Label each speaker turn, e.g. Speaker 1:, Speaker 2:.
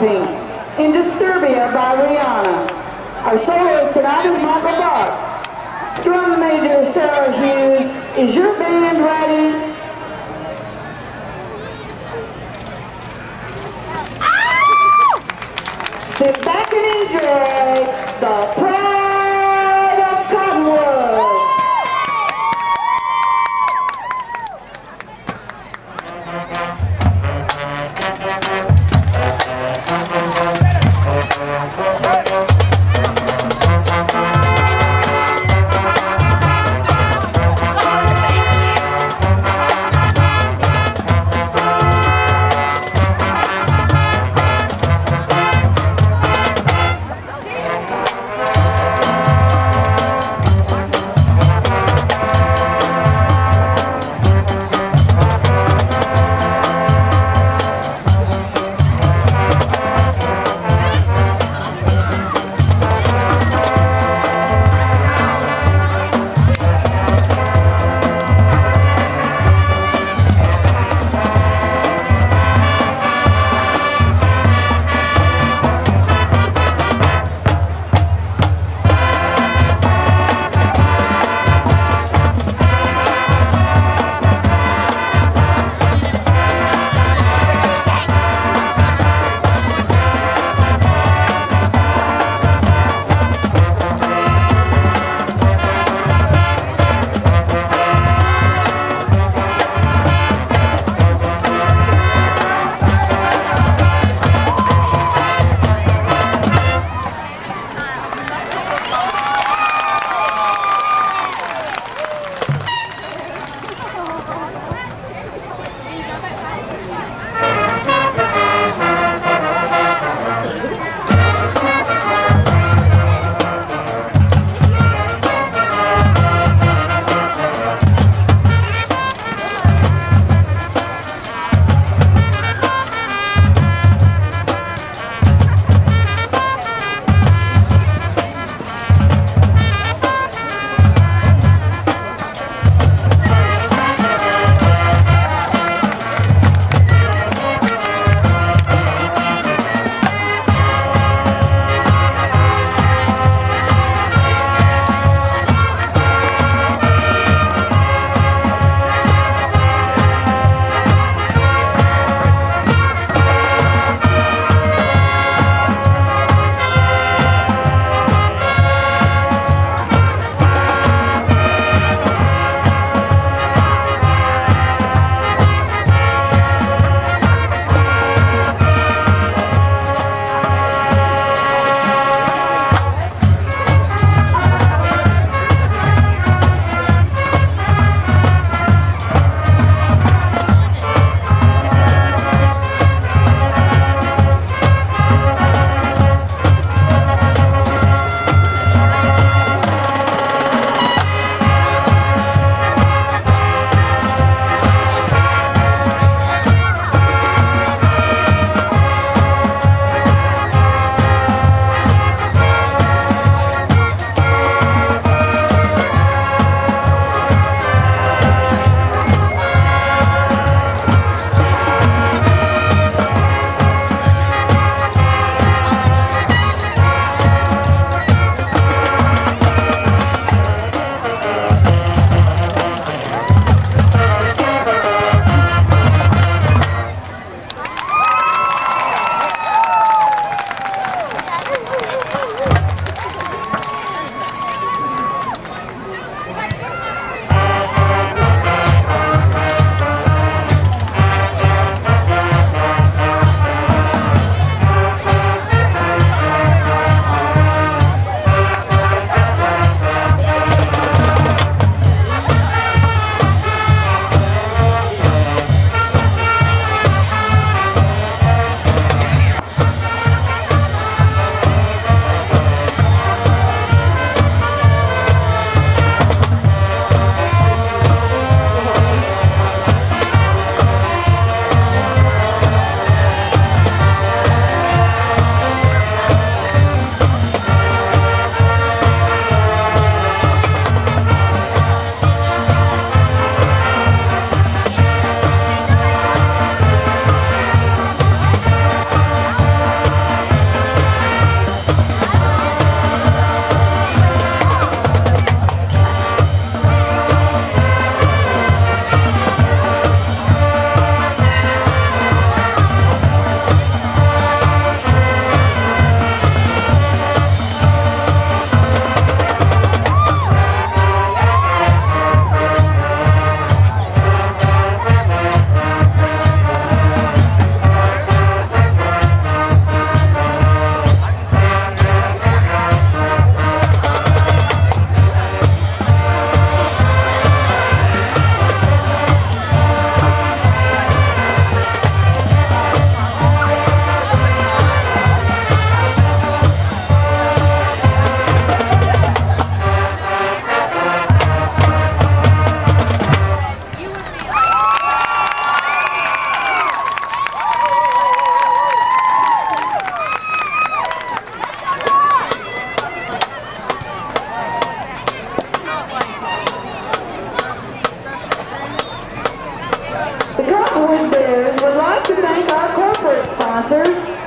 Speaker 1: Blackpink in Disturbia by Rihanna. Our soloist tonight is Michael Buck. Drum major Sarah Hughes. Is your band ready? Ah! Sit back and enjoy the sponsors.